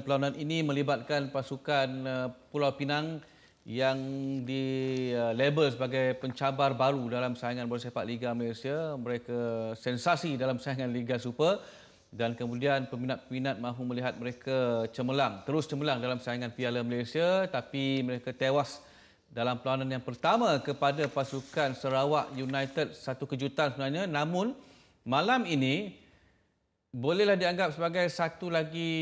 Perlawanan ini melibatkan pasukan uh, Pulau Pinang yang dilabel uh, sebagai pencabar baru dalam saingan bola sepak Liga Malaysia. Mereka sensasi dalam saingan Liga Super dan kemudian peminat-peminat mahu melihat mereka cemerlang, terus cemerlang dalam saingan Piala Malaysia tapi mereka tewas dalam perlawanan yang pertama kepada pasukan Sarawak United. Satu kejutan sebenarnya namun malam ini bolehlah dianggap sebagai satu lagi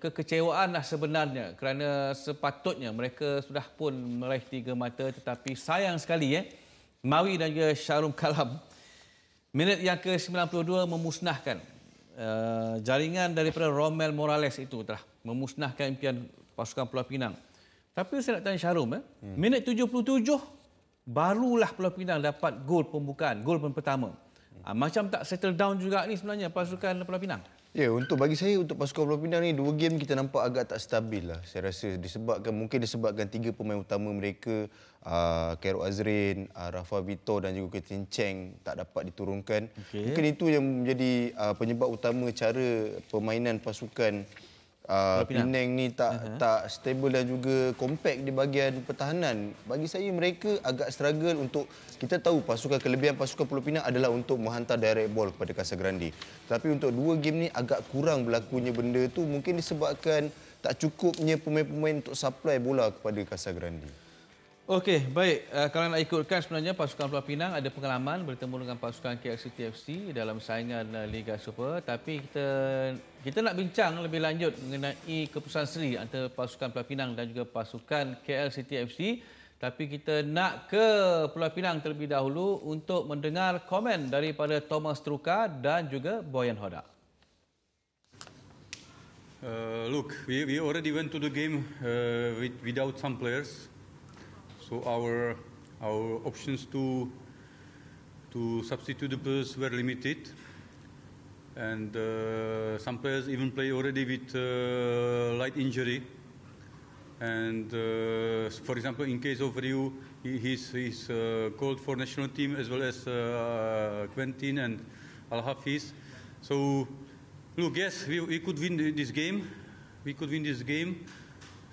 kekecewaan lah sebenarnya kerana sepatutnya mereka sudah pun meraih tiga mata tetapi sayang sekali eh Mawi dan juga Syarum Kalam minit yang ke-92 memusnahkan uh, jaringan daripada Romel Morales itu telah memusnahkan impian pasukan Pulau Pinang. Tapi saya nak tanya Syarum eh hmm. minit 77 barulah Pulau Pinang dapat gol pembukaan, gol pertama. Ha, macam tak settle down juga ni sebenarnya pasukan Pulau Pinang. Ya, untuk bagi saya untuk pasukan Pulau Pinang ni dua game kita nampak agak tak stabil lah. Saya rasa disebabkan mungkin disebabkan tiga pemain utama mereka uh, Kero Azrin, uh, Rafa Vito dan juga Ketin Cheng tak dapat diturunkan. Okay. Mungkin itu yang menjadi uh, penyebab utama cara permainan pasukan uh, Penang ni tak uh-huh. tak stable dan juga compact di bahagian pertahanan. Bagi saya mereka agak struggle untuk kita tahu pasukan kelebihan pasukan Pulau Pinang adalah untuk menghantar direct ball kepada Casa Grande. Tapi untuk dua game ni agak kurang berlakunya benda tu mungkin disebabkan tak cukupnya pemain-pemain untuk supply bola kepada Casa Grande. Okey, baik. Uh, kalau nak ikutkan sebenarnya pasukan Pulau Pinang ada pengalaman bertemu dengan pasukan KLCT FC dalam saingan uh, Liga Super. Tapi kita kita nak bincang lebih lanjut mengenai keputusan seri antara pasukan Pulau Pinang dan juga pasukan KLCT FC. Tapi kita nak ke Pulau Pinang terlebih dahulu untuk mendengar komen daripada Thomas Truka dan juga Boyan Hoda. Uh, look, we, we already went to the game uh, with, without some players. So our our options to to substitute the players were limited, and uh, some players even play already with uh, light injury. And uh, for example, in case of Ryu, he, he's, uh, called for national team as well as uh, Quentin and Al Hafiz. So, look, yes, we, we could win this game. We could win this game.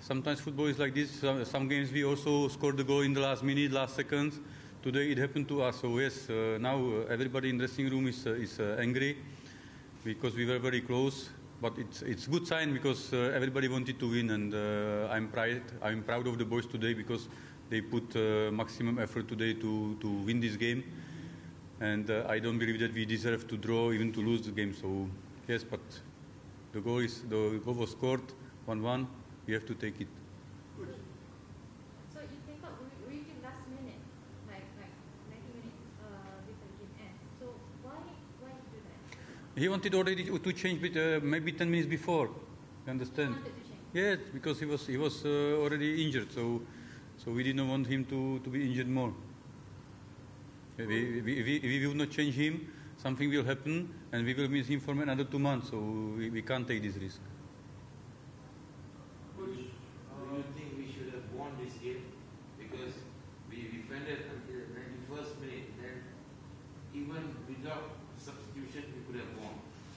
Sometimes football is like this. Some, some, games we also scored the goal in the last minute, last seconds. Today it happened to us. So yes, uh, now uh, everybody in the dressing room is, uh, is uh, angry because we were very close. But it's it's good sign because uh, everybody wanted to win, and uh, I'm proud. I'm proud of the boys today because they put maximum effort today to to win this game. And I don't believe that we deserve to draw, even to lose the game. So yes, but the goal is the goal was scored, one-one you have to take it. Good. So you think of reaching last minute, like like 90 minutes uh, before game ends. So why why do that? He wanted already to change with, uh, maybe 10 minutes before. You understand? Yes, because he was he was uh, already injured, so so we didn't want him to, to be injured more. We, we, we, we will not change him, something will happen, and we will miss him for another two months, so we, we can't take this risk.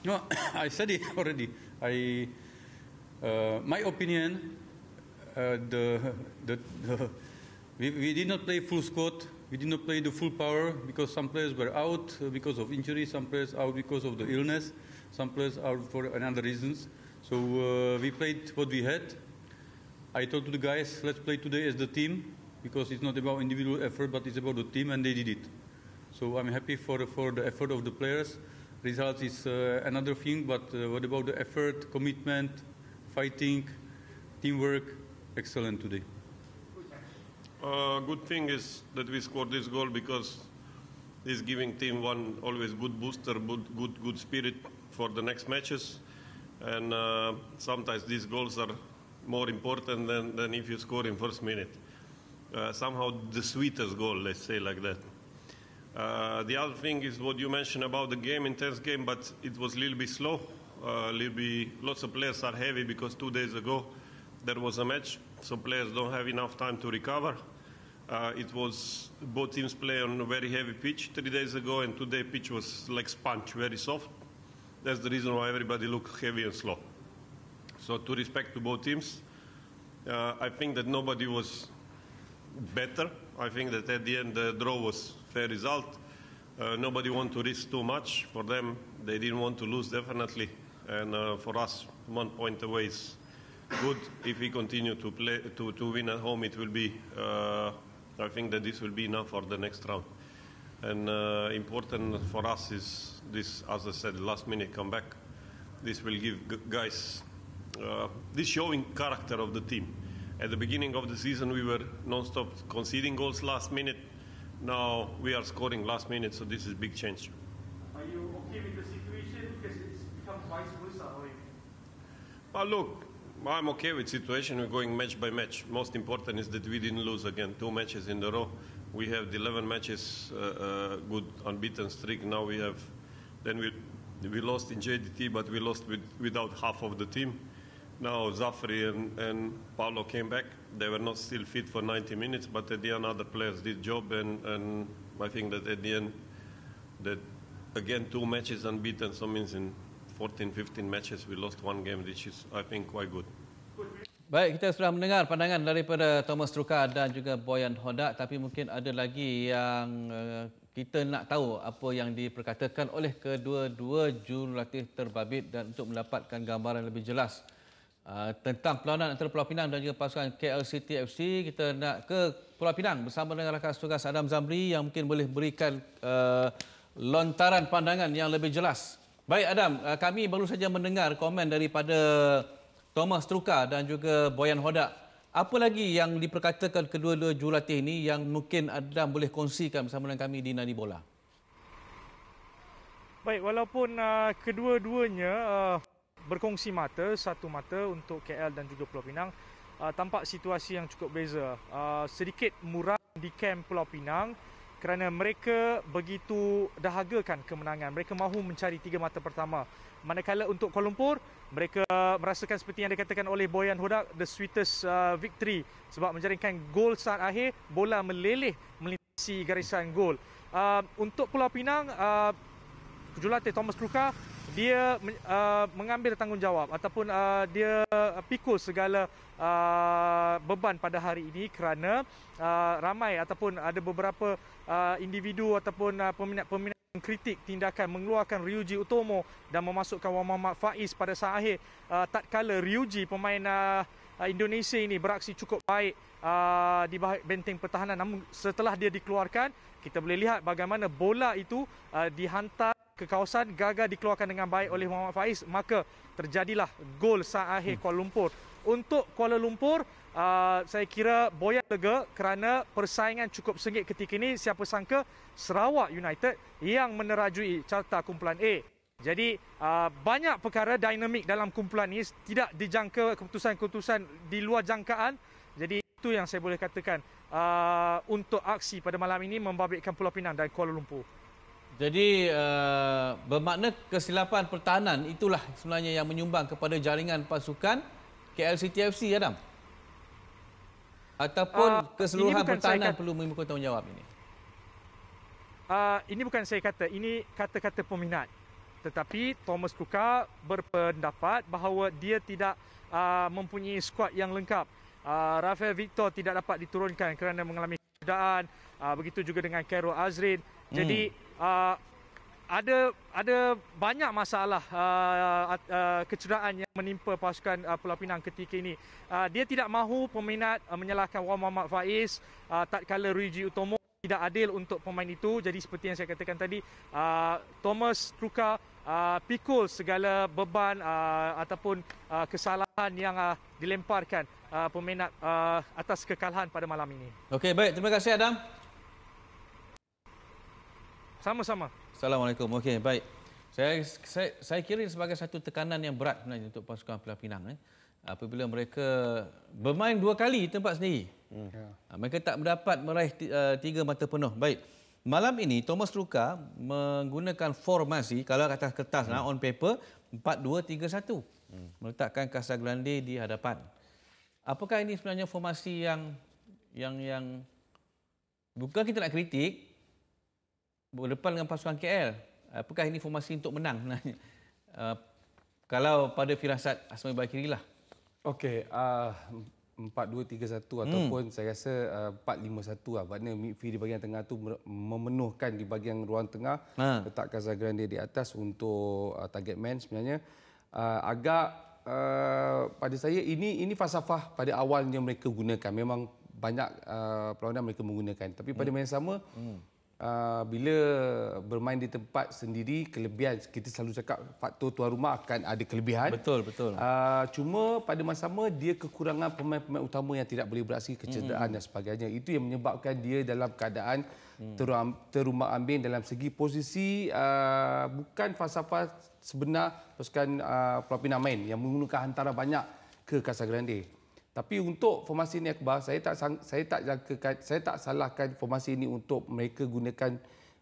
No, I said it already. I, uh, my opinion, uh, the, the, the we, we, did not play full squad. We did not play the full power because some players were out because of injury, some players out because of the illness, some players out for another reasons. So uh, we played what we had. I told to the guys, let's play today as the team because it's not about individual effort, but it's about the team, and they did it. So I'm happy for, for the effort of the players. Results is uh, another thing, but uh, what about the effort, commitment, fighting, teamwork? Excellent today. Uh, good thing is that we scored this goal because this giving team one always good booster, good good, good spirit for the next matches, and uh, sometimes these goals are more important than, than if you score in first minute. Uh, somehow the sweetest goal, let's say like that. Uh, the other thing is what you mentioned about the game, intense game, but it was a little bit slow. Uh, little bit, lots of players are heavy because two days ago there was a match, so players don't have enough time to recover. Uh, it was both teams play on a very heavy pitch three days ago, and today pitch was like sponge, very soft. That's the reason why everybody looked heavy and slow. So to respect to both teams, uh, I think that nobody was better. I think that at the end the draw was fair result. Uh, nobody want to risk too much. For them, they didn't want to lose definitely, and uh, for us, one point away is good. If we continue to play to, to win at home, it will be. Uh, I think that this will be enough for the next round. And uh, important for us is this, as I said, last minute comeback. This will give guys uh, this showing character of the team. At the beginning of the season, we were non-stop conceding goals last minute. Now we are scoring last minute, so this is big change. Are you okay with the situation? Because it's become vice versa. But look, I'm okay with situation. We're going match by match. Most important is that we didn't lose again two matches in a row. We have 11 matches, uh, uh, good unbeaten streak. Now we have, then we we lost in JDT, but we lost with, without half of the team. Now Zafri and, and Paulo came back. They were not still fit for 90 minutes, but at the end other players did job, and, and I think that at the end, that again two matches unbeaten, so means in 14, 15 matches we lost one game, which is I think quite good. Baik, kita sudah mendengar pandangan daripada Thomas Truka dan juga Boyan Hodak tapi mungkin ada lagi yang uh, kita nak tahu apa yang diperkatakan oleh kedua-dua jurulatih terbabit dan untuk mendapatkan gambaran lebih jelas uh, tentang perlawanan antara Pulau Pinang dan juga pasukan KL City FC kita nak ke Pulau Pinang bersama dengan rakan tugas Adam Zamri yang mungkin boleh berikan uh, lontaran pandangan yang lebih jelas. Baik Adam, uh, kami baru saja mendengar komen daripada Thomas Truka dan juga Boyan Hodak. Apa lagi yang diperkatakan kedua-dua jurulatih ini yang mungkin Adam boleh kongsikan bersama dengan kami di Nadi Bola? Baik, walaupun uh, kedua-duanya uh, berkongsi mata, satu mata untuk KL dan juga Pulau Pinang, uh, tampak situasi yang cukup beza. Uh, sedikit muram di kamp Pulau Pinang kerana mereka begitu dahagakan kemenangan. Mereka mahu mencari tiga mata pertama. Manakala untuk Kuala Lumpur, mereka merasakan seperti yang dikatakan oleh Boyan Hodak, the sweetest uh, victory sebab menjaringkan gol saat akhir, bola meleleh melintasi garisan gol. Uh, untuk Pulau Pinang, uh, jurulatih Thomas Kruka dia uh, mengambil tanggungjawab ataupun uh, dia pikul segala uh, beban pada hari ini kerana uh, ramai ataupun ada beberapa uh, individu ataupun uh, peminat-peminat kritik tindakan mengeluarkan Ryuji Utomo dan memasukkan Wan Muhammad Faiz pada saat akhir. Uh, tatkala Ryuji pemain uh, Indonesia ini beraksi cukup baik uh, di bawah benteng pertahanan namun setelah dia dikeluarkan kita boleh lihat bagaimana bola itu uh, dihantar ke kawasan gagal dikeluarkan dengan baik oleh Muhammad Faiz maka terjadilah gol saat akhir Kuala Lumpur. Untuk Kuala Lumpur uh, saya kira boyan lega kerana persaingan cukup sengit ketika ini. Siapa sangka Sarawak United yang menerajui carta kumpulan A. Jadi uh, banyak perkara dinamik dalam kumpulan ini tidak dijangka keputusan-keputusan di luar jangkaan. Jadi itu yang saya boleh katakan uh, untuk aksi pada malam ini membabitkan Pulau Pinang dan Kuala Lumpur Jadi uh, bermakna kesilapan pertahanan itulah sebenarnya yang menyumbang kepada jaringan pasukan KL City FC Adam. Ataupun Ah, keseluruhan pertahanan kat- perlu memikul tanggungjawab ini. Uh, ini bukan saya kata, ini kata-kata peminat. Tetapi Thomas Kuka berpendapat bahawa dia tidak uh, mempunyai skuad yang lengkap. Uh, Rafael Victor tidak dapat diturunkan kerana mengalami cederaan. Uh, begitu juga dengan Carol Azrin. Jadi uh, ada ada banyak masalah uh, uh, kecederaan yang menimpa pasukan uh, Pulau Pinang ketika ini. Uh, dia tidak mahu peminat uh, menyalahkan Wan Muhammad Faiz uh, tatkala Ruiji Utomo tidak adil untuk pemain itu. Jadi seperti yang saya katakan tadi, uh, Thomas Truka uh, pikul segala beban uh, ataupun uh, kesalahan yang uh, dilemparkan uh, peminat uh, atas kekalahan pada malam ini. Okey, baik. Terima kasih Adam. Sama-sama. Assalamualaikum. Okey, baik. Saya, saya saya kira ini sebagai satu tekanan yang berat sebenarnya untuk pasukan Pulau Pinang eh. Apabila mereka bermain dua kali di tempat sendiri. Hmm. Mereka tak mendapat meraih uh, tiga mata penuh. Baik. Malam ini Thomas Luka menggunakan formasi kalau atas kertas hmm. on paper 4-2-3-1. Hmm. Meletakkan Casagrande di hadapan. Apakah ini sebenarnya formasi yang yang yang bukan kita nak kritik berdepan dengan pasukan KL. Apakah ini formasi untuk menang sebenarnya? Uh, kalau pada firasat Asmai Bakiri lah. Okey, uh, 4-2-3-1 ataupun saya rasa uh, 4-5-1 lah. Maknanya midfield di bahagian tengah tu memenuhkan di bahagian ruang tengah. Ha. Letak Casagrande di atas untuk uh, target man sebenarnya. Uh, agak uh, pada saya ini ini falsafah pada awalnya mereka gunakan. Memang banyak uh, perlawanan mereka menggunakan. Tapi pada masa yang sama Uh, bila bermain di tempat sendiri kelebihan kita selalu cakap faktor tuan rumah akan ada kelebihan Betul, betul. Uh, cuma pada masa sama dia kekurangan pemain-pemain utama yang tidak boleh beraksi kecederaan dan sebagainya. Itu yang menyebabkan dia dalam keadaan terum, terumbang ambing dalam segi posisi uh, bukan falsafah sebenar pasukan uh, Pulau main yang menggunakan hantaran banyak ke Casagrande. Tapi untuk formasi ini Akbar, saya tak saya tak jangkakan, saya tak salahkan formasi ini untuk mereka gunakan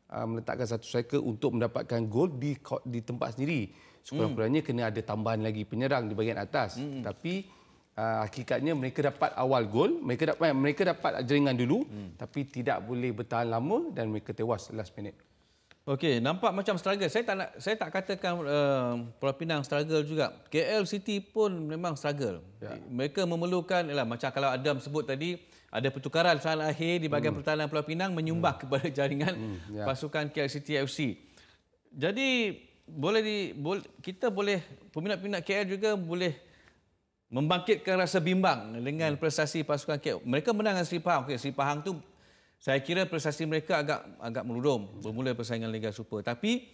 uh, meletakkan satu striker untuk mendapatkan gol di di tempat sendiri. Sekurang-kurangnya kena ada tambahan lagi penyerang di bahagian atas. Hmm. Tapi uh, hakikatnya mereka dapat awal gol, mereka dapat mereka dapat jaringan dulu Hmm. tapi tidak boleh bertahan lama dan mereka tewas last minute. Okey, nampak macam struggle. Saya tak nak saya tak katakan uh, Pulau Pinang struggle juga. KL City pun memang struggle. Ya. Mereka memerlukan ialah macam kalau Adam sebut tadi ada pertukaran saat akhir di bahagian hmm. pertahanan Pulau Pinang menyumbang hmm. kepada jaringan hmm. ya. pasukan KL City FC. Jadi boleh di boleh, kita boleh peminat-peminat KL juga boleh membangkitkan rasa bimbang dengan prestasi pasukan KL. Mereka menang dengan Seri Pahang. Okey, Seri Pahang tu saya kira prestasi mereka agak agak merudum bermula persaingan Liga Super. Tapi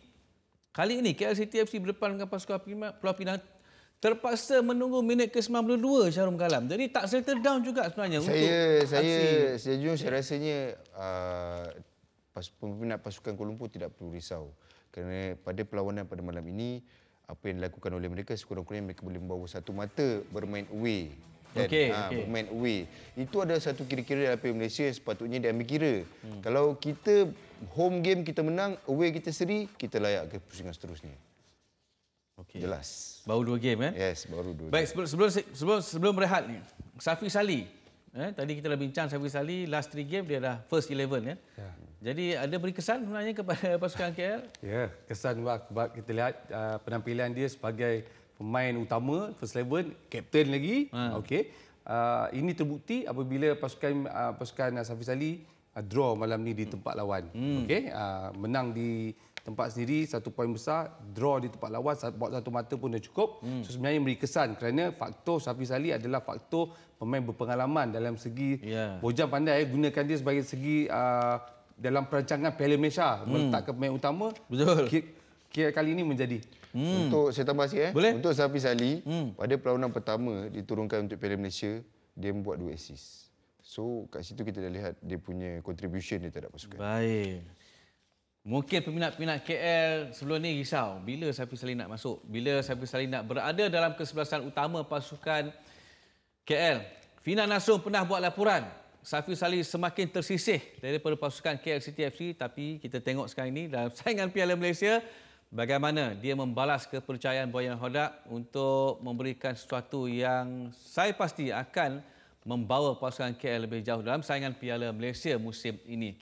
kali ini KL City FC berdepan dengan pasukan Pulau Pinang terpaksa menunggu minit ke-92 Syahrum Kalam. Jadi tak settle down juga sebenarnya Saya untuk saya aksi. saya jujur saya rasanya uh, pas, peminat pasukan Kuala Lumpur tidak perlu risau. Kerana pada perlawanan pada malam ini apa yang dilakukan oleh mereka sekurang-kurangnya mereka boleh membawa satu mata bermain away. Kan? Okey, Ha, okey. bermain away. Itu ada satu kira-kira dalam PL Malaysia sepatutnya diambil kira. Hmm. Kalau kita home game kita menang, away kita seri, kita layak ke pusingan seterusnya. Okey. Jelas. Baru dua game eh. Yes, baru dua. Baik sebelum sebelum sebelum sebelum berehat ni. Safi Sali. Eh, tadi kita dah bincang Safi Sali last three game dia dah first 11 ya. Ya. Jadi ada beri kesan sebenarnya kepada pasukan KL? Ya, kesan sebab, sebab kita lihat uh, penampilan dia sebagai pemain utama first eleven, kapten lagi. Ha. Okey. Uh, ini terbukti apabila pasukan uh, pasukan uh, Safi Sali uh, draw malam ni di tempat lawan. Hmm. Okey, uh, menang di tempat sendiri satu poin besar, draw di tempat lawan bawa satu mata pun dah cukup. Hmm. So sebenarnya memberi kesan kerana faktor Safi Sali adalah faktor pemain berpengalaman dalam segi Ya. Bojang pandai eh, gunakan dia sebagai segi uh, dalam perancangan Piala Malaysia hmm. meletakkan pemain utama. Betul. Ki- Kira kali ini menjadi. Hmm. Untuk saya tambah sikit eh. Boleh? Untuk Safi Sali, hmm. pada perlawanan pertama diturunkan untuk Piala Malaysia, dia membuat dua assist. So kat situ kita dah lihat dia punya contribution dia terhadap pasukan. Baik. Mungkin peminat-peminat KL sebelum ni risau bila Safi Salih nak masuk, bila Safi Salih nak berada dalam kesebelasan utama pasukan KL. Fina Nasrum pernah buat laporan Safi Salih semakin tersisih daripada pasukan KL City FC tapi kita tengok sekarang ini dalam saingan Piala Malaysia bagaimana dia membalas kepercayaan Boyan Hodak untuk memberikan sesuatu yang saya pasti akan membawa pasukan KL lebih jauh dalam saingan Piala Malaysia musim ini.